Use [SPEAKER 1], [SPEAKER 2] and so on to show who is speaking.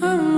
[SPEAKER 1] Oh.